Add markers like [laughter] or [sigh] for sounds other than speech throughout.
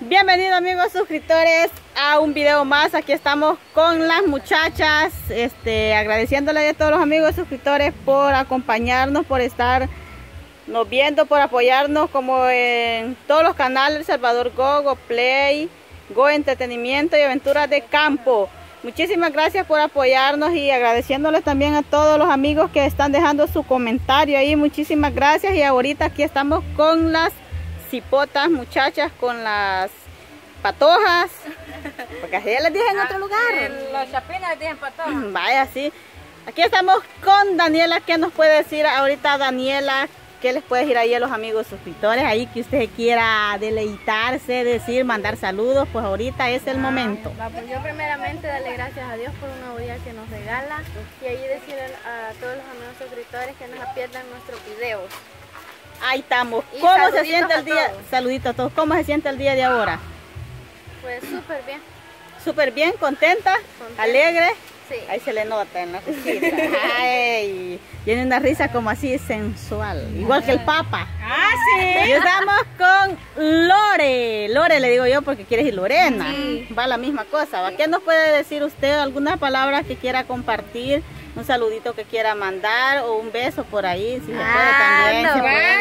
Bienvenidos amigos suscriptores a un video más. Aquí estamos con las muchachas, este, agradeciéndole a todos los amigos suscriptores por acompañarnos, por estar nos viendo, por apoyarnos como en todos los canales Salvador Go, Go Play, Go Entretenimiento y Aventuras de Campo. Muchísimas gracias por apoyarnos y agradeciéndoles también a todos los amigos que están dejando su comentario ahí. Muchísimas gracias y ahorita aquí estamos con las cipotas, muchachas, con las patojas. [laughs] Porque así les dije en otro lugar. Los chapines les dicen patojas. Vaya, sí. Aquí estamos con Daniela. ¿Qué nos puede decir ahorita Daniela? ¿Qué les puede decir ahí a los amigos suscriptores? Ahí que usted quiera deleitarse, decir, mandar saludos, pues ahorita es el momento. pues yo primeramente darle gracias a Dios por una día que nos regala y ahí decirle a todos los amigos suscriptores que no se pierdan nuestros videos. Ahí estamos. ¿Cómo se siente el día? Saluditos a todos. ¿Cómo se siente el día de ahora? Pues súper bien. Súper bien, contenta, alegre. Sí. Ahí se le nota en la. Ay, tiene una risa como así sensual, igual que el Papa. Ah, sí. Y estamos con Lore. Lore le digo yo porque quiere decir Lorena. Va la misma cosa. ¿va? ¿Qué nos puede decir usted? ¿Alguna palabra que quiera compartir? Un saludito que quiera mandar o un beso por ahí, si se puede Ah, también. se, puede.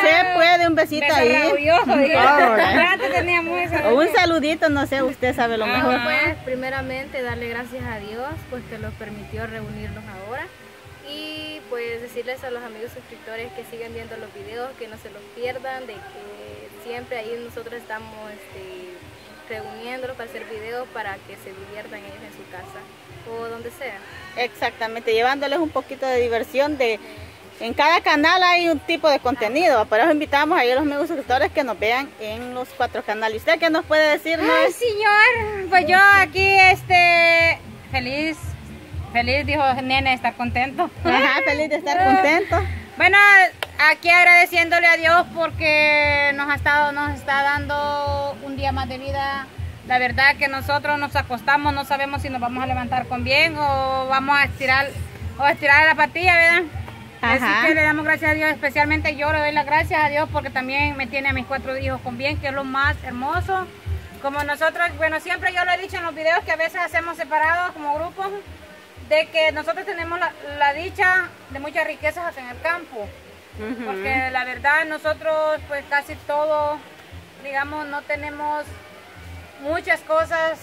Se puede, un besito ahí. Antes teníamos eso. O un saludito, no sé, usted sabe lo Ah, mejor. Pues primeramente darle gracias a Dios pues que nos permitió reunirnos ahora y pues decirles a los amigos suscriptores que sigan viendo los videos, que no se los pierdan, de que siempre ahí nosotros estamos este, reuniéndolos para hacer videos para que se diviertan ellos en su casa o donde sea. Exactamente, llevándoles un poquito de diversión de en cada canal hay un tipo de contenido, por eso invitamos a los amigos suscriptores que nos vean en los cuatro canales. ¿Usted qué nos puede decirnos? Ay, señor, pues yo aquí, este, feliz, feliz, dijo Nene, estar contento. Ajá, feliz de estar contento. Bueno, aquí agradeciéndole a Dios porque nos ha estado, nos está dando un día más de vida. La verdad que nosotros nos acostamos, no sabemos si nos vamos a levantar con bien o vamos a estirar, o a estirar la patilla, ¿verdad? Así Ajá. que le damos gracias a Dios, especialmente yo le doy las gracias a Dios porque también me tiene a mis cuatro hijos con bien, que es lo más hermoso. Como nosotros, bueno, siempre yo lo he dicho en los videos que a veces hacemos separados como grupos, de que nosotros tenemos la, la dicha de muchas riquezas en el campo. Porque la verdad nosotros pues casi todo, digamos, no tenemos muchas cosas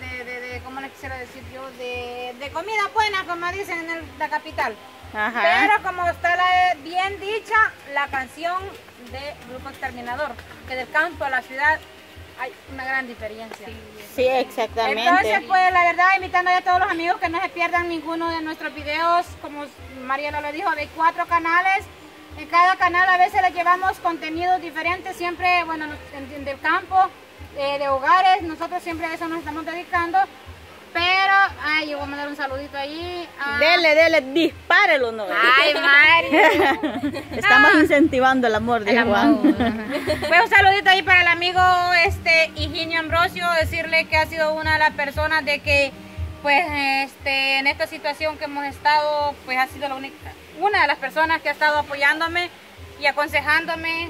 de, de, de- ¿cómo les quisiera decir yo? De, de comida buena, como dicen en el- la capital. Ajá. Pero como está la, bien dicha la canción de Grupo Exterminador, que del campo a la ciudad hay una gran diferencia. Sí, exactamente. Entonces, pues la verdad, invitando a todos los amigos que no se pierdan ninguno de nuestros videos, como Mariela lo dijo, de cuatro canales. En cada canal a veces les llevamos contenidos diferentes, siempre, bueno, del campo, eh, de hogares, nosotros siempre a eso nos estamos dedicando. Pero, ay, yo voy a mandar un saludito ahí. a- Dele, dele, dispárelo, ¿no? Ay, Mari. [laughs] Estamos Ah. incentivando el amor de Juan. Pues un saludito ahí para el amigo este Higinio Ambrosio, decirle que ha sido una de las personas de que pues este en esta situación que hemos estado, pues ha sido la única una de las personas que ha estado apoyándome y aconsejándome,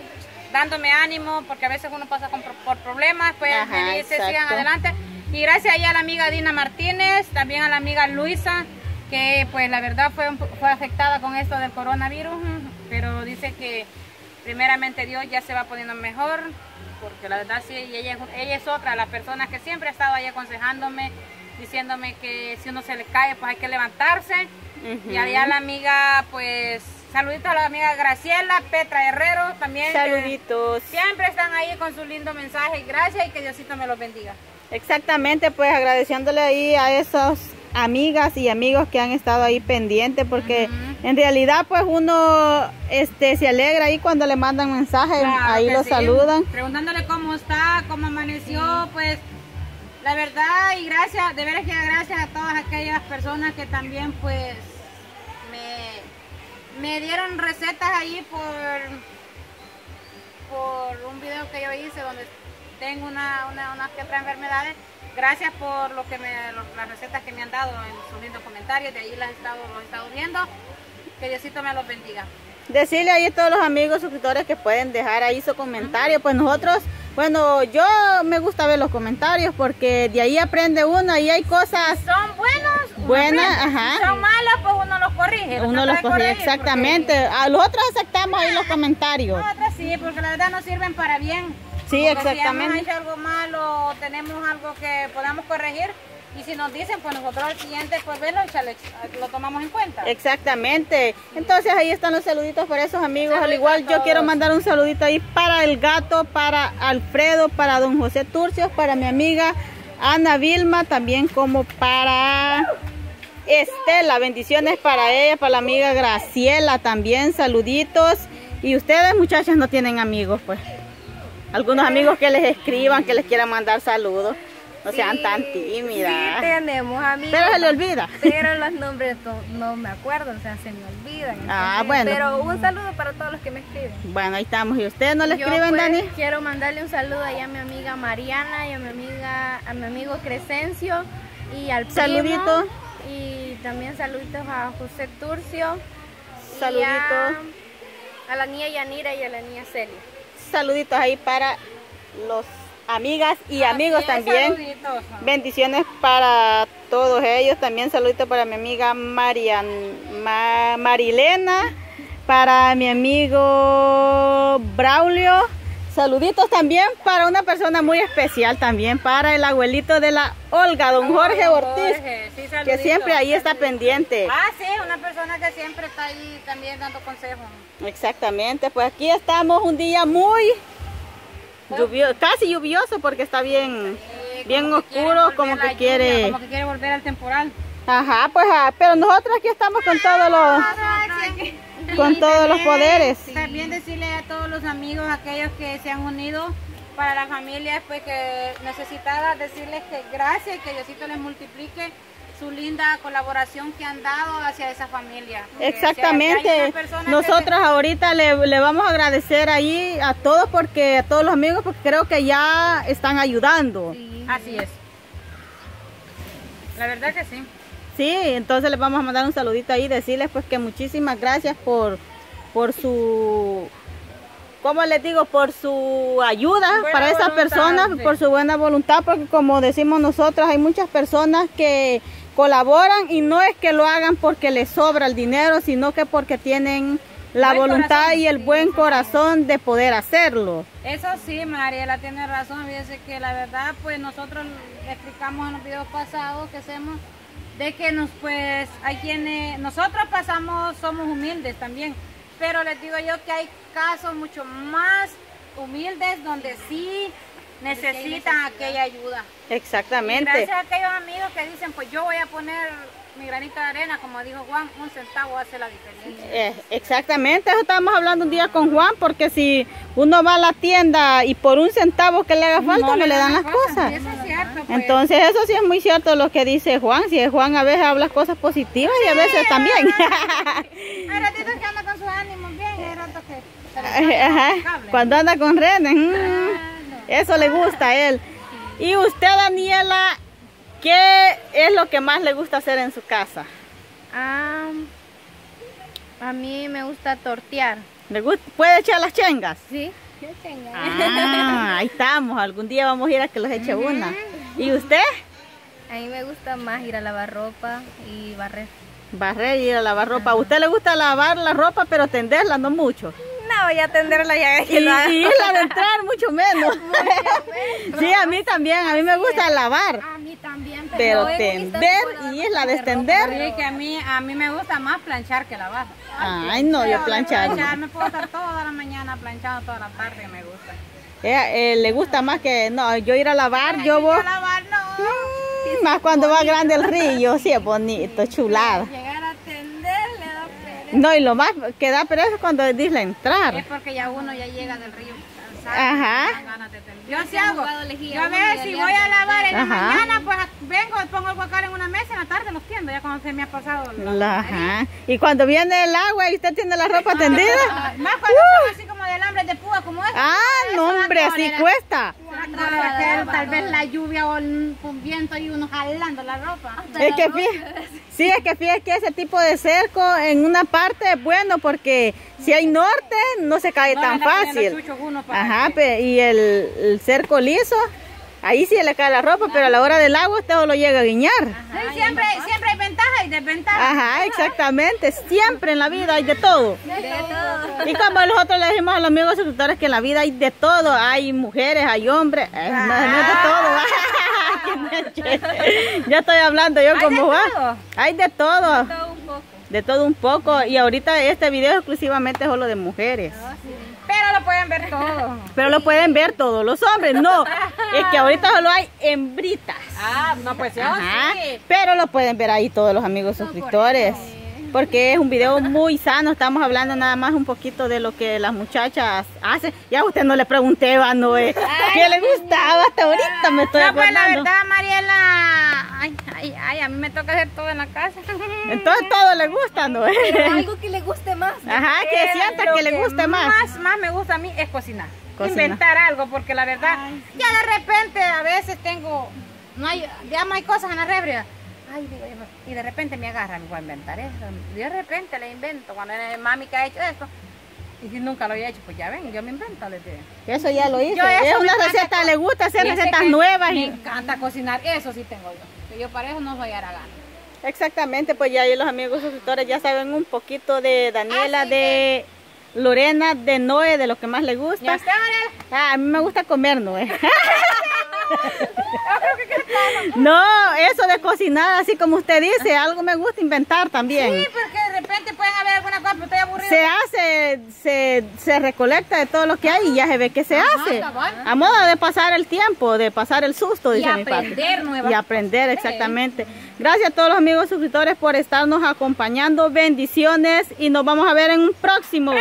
dándome ánimo, porque a veces uno pasa con por problemas, pues Ajá, felices, sigan adelante. Y gracias ahí a la amiga Dina Martínez, también a la amiga Luisa, que pues la verdad fue, fue afectada con esto del coronavirus, pero dice que primeramente Dios ya se va poniendo mejor, porque la verdad sí, y ella, es- ella es otra de las personas que siempre ha estado ahí aconsejándome, diciéndome que si uno se le cae, pues hay que levantarse. Y allá la amiga, pues, saluditos a la amiga Graciela, Petra Herrero, también. que Saluditos. Siempre están ahí con su lindo mensaje. Gracias y que Diosito me los bendiga. Exactamente, pues agradeciéndole ahí a esas amigas y amigos que han estado ahí pendientes, porque en realidad pues uno este se alegra ahí cuando le mandan mensajes, Claro ahí lo sí. saludan. Preguntándole cómo está, cómo amaneció, pues la verdad y gracias, de veras que gracias a todas aquellas personas que también pues me, dieron recetas ahí por, por un video que yo hice donde tengo una, una, unas que otras enfermedades. Gracias por lo que me, lo- las recetas que me han dado en sus lindos comentarios, de ahí las he estado, los he estado viendo. Que Diosito me los bendiga. Decirle ahí a todos los amigos suscriptores que pueden dejar ahí su comentario, pues nosotros Bueno, yo me gusta ver los comentarios porque de ahí aprende uno y hay cosas Son buenos, Buenas, ajá. Si son malos, pues uno los corrige. uno los corrige exactamente. A los otros aceptamos ahí los comentarios. Otras sí, porque la verdad nos sirven para bien. Sí, Porque exactamente. Si hemos hecho algo malo tenemos algo que podamos corregir, y si nos dicen, pues nosotros al siguiente, pues verlo y lo tomamos en cuenta. Exactamente. Entonces ahí están los saluditos para esos amigos. Al igual yo quiero mandar un saludito ahí para el gato, para Alfredo, para don José Turcios, para mi amiga Ana Vilma, también como para Estela. Bendiciones para ella, para la amiga Graciela también. Saluditos. Y ustedes muchachas no tienen amigos, pues. Algunos amigos que les escriban, que les quieran mandar saludos. No sean Sí, tan Sí, tímidas. tenemos amigos. Pero se le olvida. Pero los nombres to- no me acuerdo, o sea, se me olvidan. Ah, bueno. Pero un saludo para todos los que me escriben. Bueno, ahí estamos. ¿Y ustedes no le Yo, escriben, pues, Dani? Quiero mandarle un saludo ahí a mi amiga Mariana y a mi amiga, a mi amigo Crescencio y al primo. Saludito. Y también saluditos a José Turcio. y Saludito. A, a la niña Yanira y a la niña Celia. Saluditos ahí para los amigas y amigos también. saluditos. Bendiciones para todos ellos. También saluditos para mi amiga Marian, Ma- Marilena, para mi amigo Braulio. Saluditos también para una persona muy especial también, para el abuelito de la Olga, don Jorge Don Ortiz, sí, que siempre ahí está pendiente. Ah, sí, una persona que siempre está ahí también dando consejos. Exactamente, pues aquí estamos un día muy lluvioso, casi lluvioso porque está bien, bien que oscuro, como que lluvia, quiere. Como que quiere volver al temporal. Ajá, pues, ah, pero nosotros aquí estamos con todos los, con todos los poderes. También decirle a todos los amigos, aquellos que se han unido para las familias, pues que necesitaba decirles que gracias y que Diosito les multiplique su linda colaboración que han dado hacia esa familia. Exactamente. Nosotros ahorita le, le vamos a agradecer ahí a todos porque a todos los amigos porque creo que ya están ayudando. Así es. La verdad que sí. Sí, entonces les vamos a mandar un saludito ahí, decirles pues que muchísimas gracias por, por su, ¿cómo les digo? Por su ayuda Buena para esas personas, sí. por su buena voluntad, porque como decimos nosotros, hay muchas personas que colaboran y no es que lo hagan porque les sobra el dinero, sino que porque tienen la Buen voluntad corazón, y el sí, buen corazón de poder hacerlo. Eso sí, Mariela tiene razón. Fíjese que la verdad, pues nosotros explicamos en los videos pasados que hacemos de que nos, pues, hay quienes, nosotros pasamos, somos humildes también, pero les digo yo que hay casos mucho más humildes donde sí necesitan aquella ayuda. Y Exactamente. gracias a aquellos amigos que dicen, pues yo voy a poner mi granito de arena, como dijo Juan, un centavo hace la diferencia. Eh, exactamente, eso estábamos hablando un día con Juan, porque si uno va a la tienda y por un centavo que le haga falta, no, le dan las cosas. Y cierto, pues. Entonces eso sí es muy cierto lo que dice Juan, si Juan a veces habla cosas positivas y a veces también. Hay [laughs] ratitos que anda con sus ánimos bien, hay ratos que Ajá. Cuando anda con René, mm, Ah, eso le gusta a él. Y usted, Daniela, ¿qué es lo que más le gusta hacer en su casa? A mí me gusta tortear. ¿Le gusta, ¿Puede echar las chengas? ¿Sí? Ah, [laughs] ahí estamos, algún día vamos a ir a que los eche una. ¿Y usted? A mí me gusta más ir a lavar ropa y barrer. Barrer y ir a lavar ropa. ¿A usted le gusta lavar la ropa pero tenderla, no mucho? No, voy a atenderla ya Y, y irla de entrar [laughs] mucho menos. sí, a mí también, a mí me gusta lavar. También, Pero tender y irla de extender. Sí, que a mí, a mí me gusta más planchar que lavar. Ay, no, yo planchar. Planchar, me puedo estar toda la mañana planchando toda la tarde, me gusta. Ella, eh, le gusta más que, no, yo ir a lavar, yo voy. A lavar, no. Mm, más cuando va grande el río, sí es bonito, chulada. Llegar a atender le da pereza. No, y lo más que da pereza es cuando dice entrar. Es porque ya uno ya llega del río cansado. Ajá. y dan ganas de tender. Yo sí hago. Yo a y si voy a lavar en la Ajá. mañana, pues vengo, pongo el guacal en una mesa, en la tarde los tiendo, ya cuando se me ha pasado. la- La- ajá. Y cuando viene el agua y usted tiene la ropa tendida. Más cuando son así como de alambre de púa como este. Ah, no, hombre, así cuesta. Porque tal vez la lluvia o el viento y uno jalando la ropa. Es que fíjate, sí, es que fíjate que ese tipo de cerco en una parte es bueno porque si hay norte no se cae No, tan fácil. chuchos uno para Ajá, que- y el, el cerco liso, ahí sí le cae la ropa, pero a la hora del agua usted lo llega a guiñar. Sí, siempre, siempre hay ventaja y desventaja. Ajá, exactamente. Siempre en la vida hay de todo. De todo. Y como nosotros le decimos a los amigos suscriptores que en la vida hay de todo. Hay mujeres, hay hombres. eh, no, no es de todo. [laughs] ya estoy hablando yo como de va. todo. Hay de todo. Todo un poco. De todo un poco. Y ahorita este video es exclusivamente solo de mujeres. Pero lo pueden ver todo. Pero lo pueden ver todos los hombres. No, es que ahorita solo hay hembritas. Ah, no, pues sí. pero lo pueden ver ahí todos los amigos suscriptores. Porque es un video muy sano, estamos hablando nada más un poquito de lo que las muchachas hacen. Ya a usted no le pregunté, va, Noé, ¿qué le gustaba? Hasta ahorita me estoy No, pues la acordando. verdad, Mariela, ay, ay, a mí me toca hacer todo en la casa. [laughs] Entonces todo le gusta, Noé. [laughs] Algo que le guste más. Ajá, que sienta que le guste más. Más, más me gusta a mí es cocinar. Inventar algo, porque la verdad, ya de repente a veces tengo, no hay, ya no hay cosas en la refri. Ay, digo, y de repente me agarra, me voy a inventar esto. Y de repente le invento, cuando mami que ha hecho esto. Y si nunca lo había hecho, pues ya ven, yo me invento, les digo. Eso ya lo hice. Yo eso es una receta, le gusta hacer recetas que nuevas. Me y- encanta cocinar, eso sí tengo yo. Yo para eso no soy aragana. Exactamente, pues ya los amigos suscriptores ya saben un poquito de Daniela, Así de Lorena, de Noé, de lo que más le ¿Y gusta. a usted, Mariela? Ah, a mí me gusta comer, Noé. [laughs] No, eso de cocinar, así como usted dice, algo me gusta inventar también. Sí, de repente pueden haber alguna cosa, pero estoy aburrida. Se hace, se, se recolecta de todo lo que hay y ya se ve que se hace. cabal. A modo de pasar el tiempo, de pasar el susto, Y dice mi papi. aprender nuevas Y aprender, exactamente. Gracias a todos los amigos suscriptores por estarnos acompañando. Bendiciones y nos vamos a ver en un próximo.